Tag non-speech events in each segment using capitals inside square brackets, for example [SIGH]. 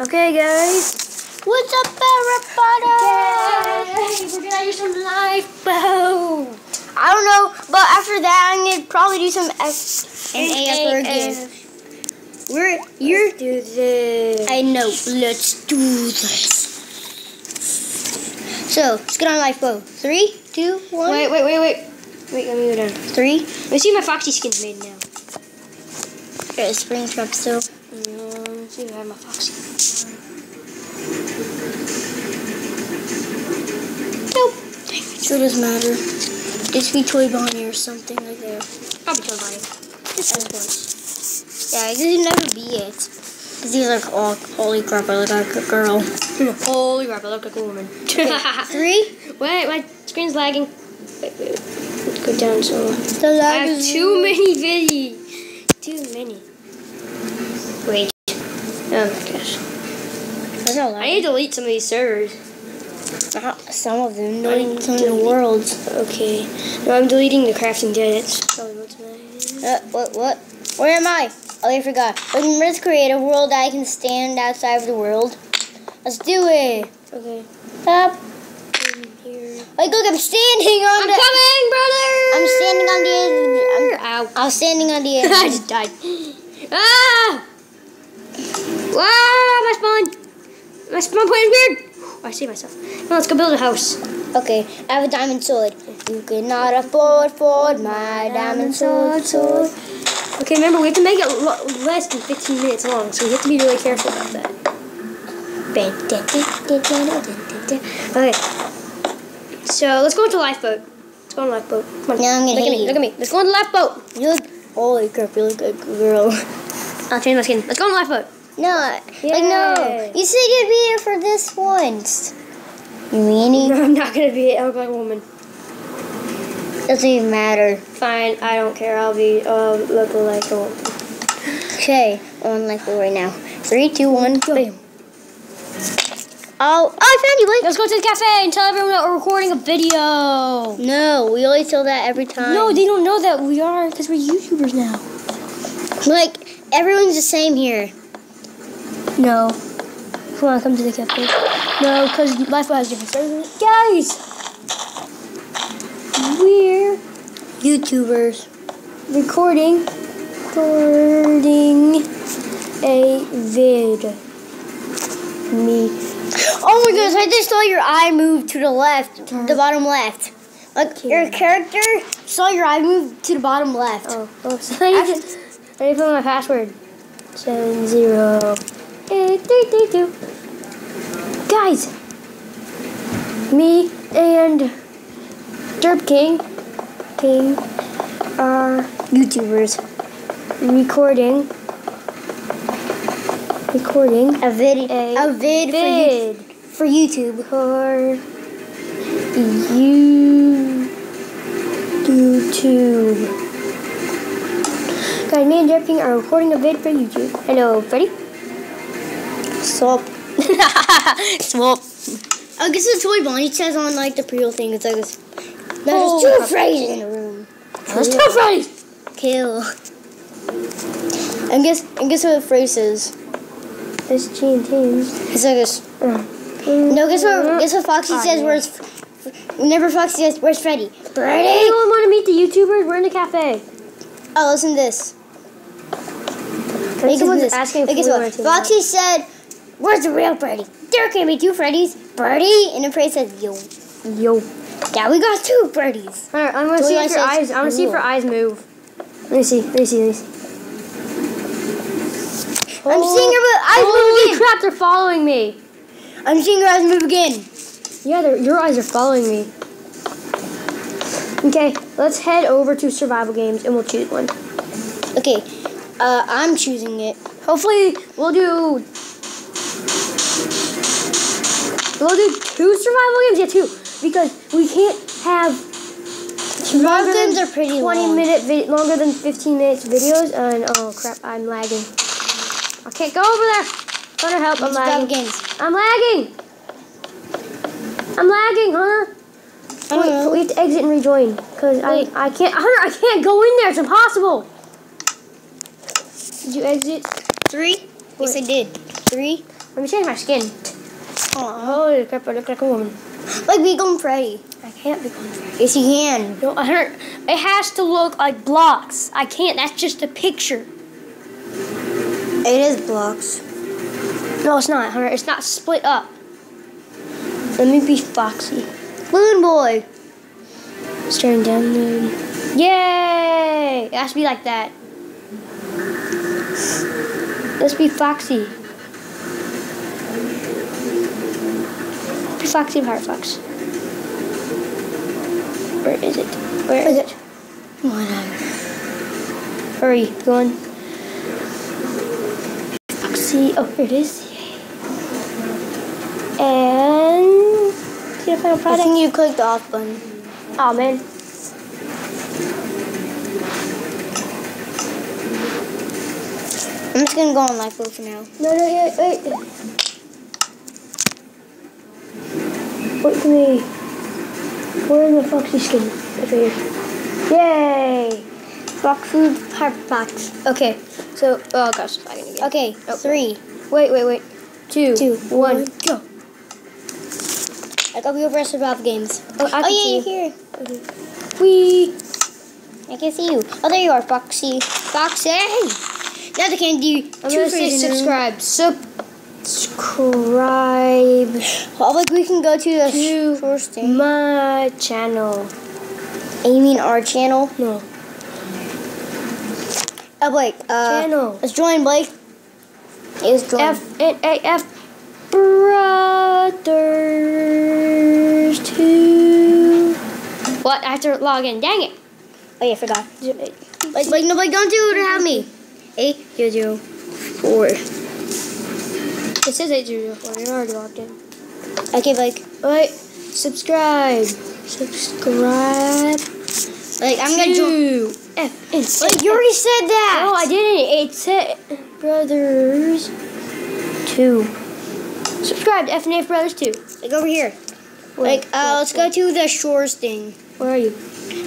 Okay, guys. What's up, everybody? Yay! We're gonna do some lifeboat. I don't know, but after that, I'm gonna probably do some F and A again. We're you're. do this. I know. Let's do this. So let's get on lifeboat. Three, two, one. Wait, wait, wait, wait. Wait, let me go down. Three. Let me see my foxy skin's made now. Got a Springtrap still. See I have my foxy. Nope. Sure doesn't matter. Just be Toy Bonnie or something like that. Probably told Bonnie. Just of course. Yeah, this would never be it. Cause he's like, oh, holy crap, I look like a girl. Holy crap, I look like a woman. [LAUGHS] Three. Wait, my screen's lagging. Wait, wait, wait. Go down so. The I have too many videos. Too many. Wait. Oh my gosh. I need to delete some of these servers. Uh, Some of them, I not some of the worlds. Okay. No, I'm deleting the crafting dead. That's probably what's my. Uh, what, what? Where am I? Oh, I forgot. Let's create a world I can stand outside of the world. Let's do it. Okay. Up. Here. Like, look, I'm standing on I'm the. coming, brother. I'm standing on the edge. I'm, I was standing on the [LAUGHS] edge. I just died. [LAUGHS] Ah! Wow, my spawn. My spawn point is weird. Oh, I see myself. Now let's go build a house. okay, I have a diamond sword. You cannot afford, afford my diamond sword, sword. Okay, remember we have to make it less than 15 minutes long, so we have to be really careful about that. Okay. So let's go into lifeboat. Let's go on lifeboat. Come on. Now I'm gonna look at me. you. Look at me. Let's go on the lifeboat. You look. Holy crap, you look like a girl. I'll change my skin. Let's go on the lifeboat. No, like no. You said you'd be here for this once. You meanie? No, [LAUGHS] I'm not gonna be. I look like a woman. Doesn't even matter. Fine. I don't care. I'll be. Um, I'll look like a woman. Okay, on like right now. Three, two, one, bam. Oh, oh, I found you, Blake. Let's go to the cafe and tell everyone that we're recording a video. No, we always tell that every time. No, they don't know that we are because we're YouTubers now. like everyone's the same here. No. Come on, come to the cafe. No, because Lifeboat has different servers. Guys! We're YouTubers. recording, recording a vid. Me. Oh my goodness! I just saw your eye move to the left, the bottom left. Like your character saw your eye move to the bottom left. Oh, oh, [LAUGHS] so I to, I put my password. Seven zero three two. Guys, me and Derp King, King, are YouTubers. recording, recording A vid. a, A vid, vid for YouTube. for you YouTube. Guys, me and Derp King are recording a vid for YouTube. Hello, Freddy. Swap. [LAUGHS] Swap. I guess the toy Bonnie says on like the pre-roll thing. It's like this. There's Oh, two crap. phrases in the room. Let's do Freddy. Kill. And guess and guess what the phrase is? It's G and T's. It's like this. No, guess what? Guess what Foxy Ah, says? yeah. Where's? Whenever Foxy says, "Where's Freddy?" Freddy. Anyone want to meet the YouTubers? We're in the cafe. Oh, listen to this. I think Listen to this. asking if Hey, guess what? to. Foxy said, "Where's the real Freddy?" There can't be two Freddys. Freddy, and the phrase says, "Yo." Yo. Yeah, we got two Freddys. Alright, I'm gonna see if your eyes. I want to see if your eyes move. Let me see. Let me see. Let me see. I'm seeing your eyes move again. crap! They're following me. I'm seeing your eyes move again. Yeah, your eyes are following me. Okay, let's head over to survival games and we'll choose one. Okay, uh, I'm choosing it. Hopefully, we'll do. We'll do two survival games. Yeah, two, because we can't have Survival games are pretty 20 long. minute, longer than 15 minutes videos. And oh crap, I'm lagging. I can't go over there. Hunter, help! I'm lagging. games. I'm lagging. I'm lagging, Hunter. Wait, know. we have to exit and rejoin because I I can't Hunter I can't go in there. It's impossible. Did you exit? Three. Yes, I did. Three. Let me change my skin. Aw. Holy crap, I look like a woman. Like Be Golden Freddy. I can't be going for Yes, you can. No, I heard it has to look like blocks. I can't. That's just a picture. It is blocks. No, it's not. Hunter. It's not split up. Let me be Foxy. Balloon Boy. Staring down the. Yay! It has to be like that. Let's be Foxy. Foxy Firefox. Where is it? Where is it? Whatever. Hurry, go on. Foxy. Oh, here it is. And see the final I think you clicked the off button. Oh man. I'm just gonna go on mode for now. No, no, yeah, wait. Wait for me. Where's my Foxy skin? It's right here. Yay! Foxy Firefox. Okay, so, oh gosh, it's lagging again. Okay, oh. three. Wait, wait, wait. Two, Two, one, one. go. I got you rest of games. Oh, I oh, can oh see yeah, you. you're here. Wee. I can see you. Oh, there you are, Foxy. Foxy. Now they can do I'm two gonna say phrases in a row. subscribe. Oh, like we can go to the To first thing. my channel. And you mean our channel? No, Oh, Blake. Uh, channel. Let's join, Blake. Let's join. F N A F Brothers two. What? I have to log in. Dang it. Oh yeah, I forgot. Like, like, no, Blake, don't do it without me. Eight zero zero four. It says eight zero four. You're already logged in. Okay, Blake. Wait. Subscribe. Subscribe. Like, I'm gonna join. F N. Like, you already said that. No, I didn't. It said Brothers two. Subscribe to F and F Brothers two. Like over here. Wait, Like, uh, let's go to the shores thing. Where are you?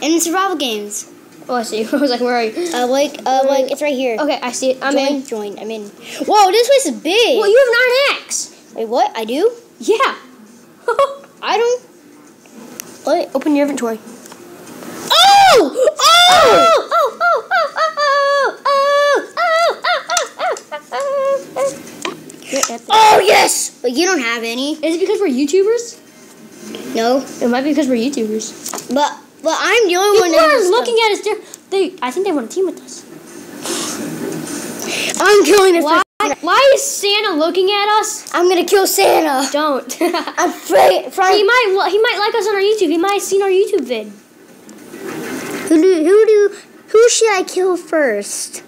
And survival games. Oh, I see. [LAUGHS] I was like, where are you? Uh, like, uh, like, it's right here. Okay, I see it. I'm join, in. join. I'm in. Whoa, this place is big. Well, you have an Axe. Wait, what? I do? Yeah. [LAUGHS] I don't. What? Open your inventory. Oh! Oh! Oh! Oh! Oh! Oh! Oh! Oh! Oh, yes! But you don't have any. Is it because we're YouTubers? No. It might be because we're YouTubers. But, but I'm the only one People are looking at us. They're, I think they want to team with us. I'm killing it. Why? Why is Santa looking at us? I'm gonna kill Santa. Don't. [LAUGHS] he I'm afraid. From might. He might like us on our YouTube. He might have seen our YouTube vid. who do who do who should I kill first?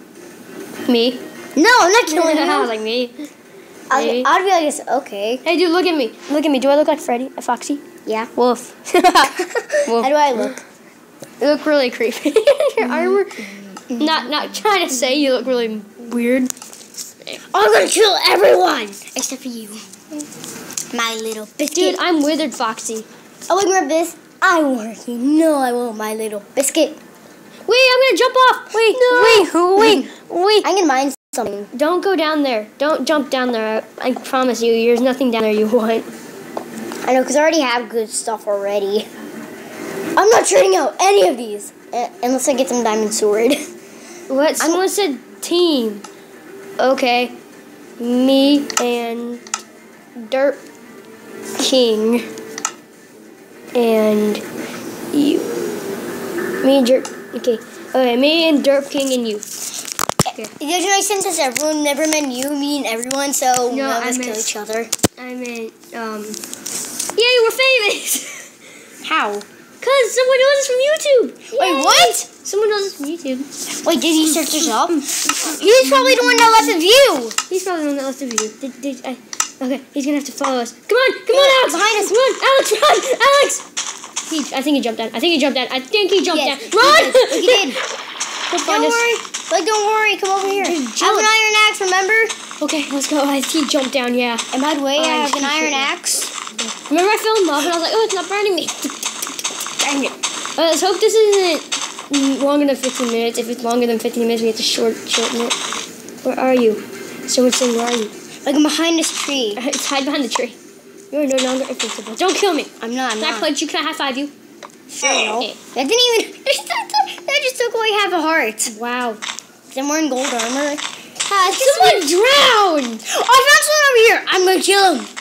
Me. No, I'm not killing [LAUGHS] you. like me. I'd. I'd be like, okay, Hey, dude, look at me. Look at me. Do I look like Freddy? A Foxy? Yeah. Wolf. [LAUGHS] How do I look? You look really creepy. [LAUGHS] Your armor. Mm-hmm. Not not trying to say you look really weird. I'm gonna kill everyone except for you, my little biscuit. Dude, I'm withered Foxy. oh, grab this. I want you. No, I won't, my little biscuit. Wait, I'm gonna jump off. Wait, wait, wait, wait. I'm gonna mine something. Don't go down there. Don't jump down there. I, I promise you, there's nothing down there you want. I know, because I already have good stuff already. I'm not trading out any of these. Uh, unless I get some diamond sword. [LAUGHS] What? Someone said team. Okay. Me and Derp King. And you. Me and Dirt. Okay. Okay, me and Derp King and you. Okay. Did you know I sent this everyone, never meant you, me, and everyone, so No, none of us kill each other. I meant, um. Yay, we're famous! [LAUGHS] How? Because someone knows us from YouTube! Wait, what? Someone knows us from YouTube. Wait, did he search this up? [LAUGHS] He's probably the one that left a view. He's probably the one that left the view. Did, did, I, okay, he's gonna have to follow us. Come on, come on, Alex! behind us. Come on, Alex, run! Alex! He, I think he jumped down. I think he jumped down. I think he jumped Yes, down. Run! did. He did. [LAUGHS] Don't us. worry. Like, don't worry. Come over here. I have an iron axe, remember? Okay, let's go. I, he jumped down, yeah. And by the way, I have an iron axe. Remember I fell in love and I was like, oh, it's not burning me. Dang it. Uh, let's hope this isn't longer than 15 minutes. If it's longer than 15 minutes, we have to short, shorten it. Where are you? Someone saying, where are you? Like I'm behind this tree. [LAUGHS] It's hide behind the tree. You are no longer invincible. Don't kill me. I'm not. I'm Can I punch you? Can I high five you? Sure, no. Okay. That didn't even. [LAUGHS] that just took away half a heart. Wow. I'm wearing gold armor. Ah, someone drowned. Oh, [GASPS] I found someone over here. I'm gonna kill him.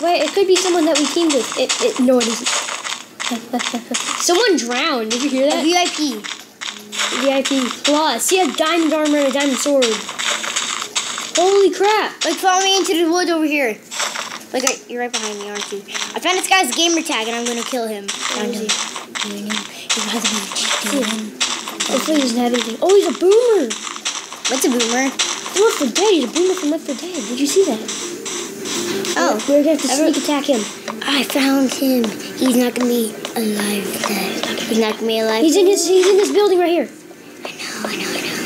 Wait, it could be someone that we teamed with. It, it, no, it isn't. [LAUGHS] someone drowned. Did you hear A that? VIP. VIP plus. He has diamond armor and a diamond sword. Holy crap! Like follow me into the woods over here. Like I, you're right behind me, aren't you? I found this guy's gamer tag and I'm gonna kill him. Found him. Doing him. He's by the beach. Doing him. Hopefully he doesn't have anything. Oh, he's a boomer. What's a boomer? Left 4 Dead. He's a boomer from Left 4 Dead. Did you see that? Oh, we're gonna have to sneak attack him. I found him. He's not gonna be alive then. He's not gonna be alive. He's in his. He's in this building right here. I know, I know. I know.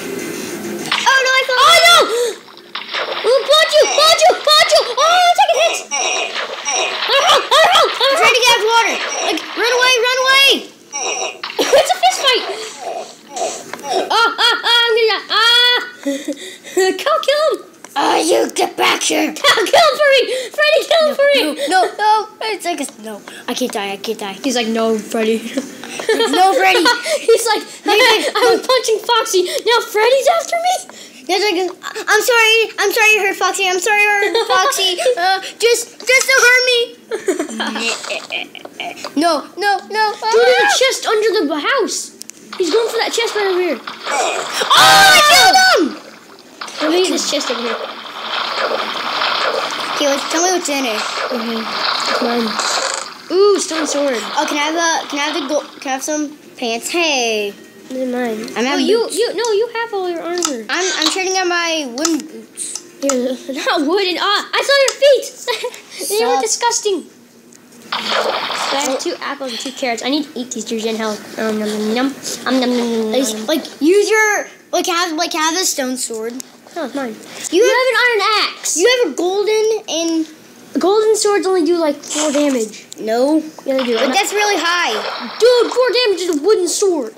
Oh no, I found Oh no! Oh, Poncho! Poncho! Poncho! Oh, taking hits! I'm I'm I'm trying to get out of water. Like, run away, run away. [LAUGHS] it's a fist fight! Ah, ah, ah, I'm gonna die. Ah! [LAUGHS] Cal, kill Oh, you get back here. [LAUGHS] Cal, kill him for me! Freddy, for me! No, no, it's like a, no. I can't die. I can't die. He's like, no, Freddy. [LAUGHS] No, Freddy. [LAUGHS] He's like, I was punching Foxy. Now Freddy's after me? There's like, I'm sorry. I'm sorry you hurt Foxy. I'm sorry you hurt Foxy. Uh, just, just don't hurt me. no, no, no. Dude, there's a chest under the house. He's going for that chest right over here. Oh, I killed him. Let me get this chest over here. Okay, wait, tell me what's in it. Come on. Ooh, stone sword. Oh, can I have a? Can I have the? Go, can I have some pants? Hey, is mine. I'm no, you, boots. you, no, you have all your armor. I'm I'm trading out my wooden boots. Here, [LAUGHS] not wooden. Ah, I saw your feet. [LAUGHS] they were disgusting. I have two apples and two carrots. I need to eat these to regen health. Um, num, num, num. Um, num, num, num. like use your like have like have a stone sword. Oh, mine. You You have have an iron axe. you have a golden and Golden swords only do like four damage. no, Yeah, they do. but that's really high. Dude, four damage is a wooden sword.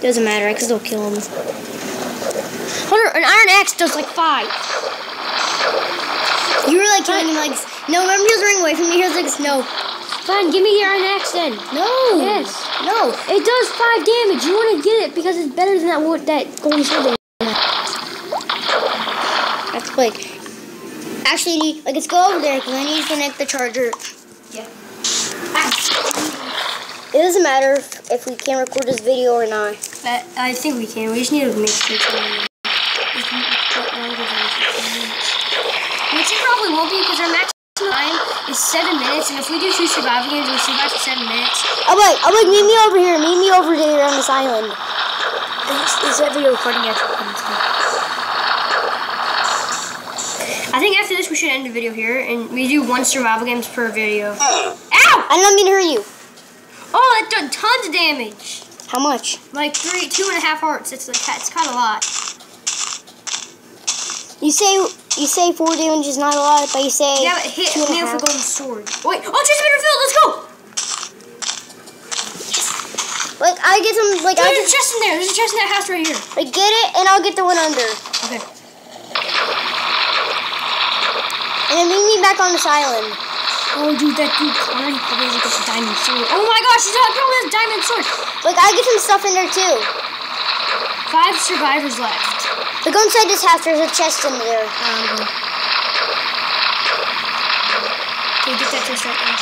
Doesn't matter. I can still kill him. Hunter, an iron axe does like five. You were like killing him like no. Remember he was running away from me. He was like no, Fine, give me your iron axe then. no, Yes. no. It does five damage. You want to get it because it's better than that wood, that golden sword. that you have. That's quick. Actually, like let's go over there because I need to connect the charger. Yeah. It doesn't matter if, if we can record this video or not. I, I think we can. We just need to make sure. Which it probably won't be because our maximum time is seven minutes, and if we do two survival games, we'll survive for seven minutes. Oh wait, oh wait, meet me over here. Meet me over here on this island. Is, is that video recording yet? I think after this we should end the video here, and we do one survival games per video. Ow! I didn't mean to hurt you. Oh, that done tons of damage. How much? Like three, two and a half hearts. It's like it's kind of a lot. You say you say four damage is not a lot, but you say Yeah, but hit two and a a half. golden sword. Wait, oh, transmitter filled. Let's go. Like I get some, like I There's a just chest in there. There's a chest in that house right here. like get it, and I'll get the one under, Okay. And then meet me back on this island. Oh, dude, that dude he probably has like a diamond sword. Oh my gosh, he's got- probably has a diamond sword. Like I get some stuff in there too. Five survivors left. Like go inside this house. There's a chest in there. Um, okay, get that chest right now.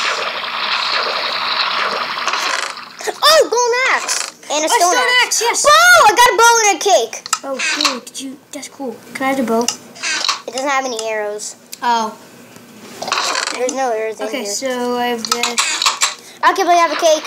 Oh, golden axe and a A stone, stone axe. axe, yes. Bow! I got a bow and a cake. Oh, cool. Did you? That's cool. Can I have the bow? It doesn't have any arrows. Oh. There's no arrows in Okay, here. so I have this. Okay, but I have a cake.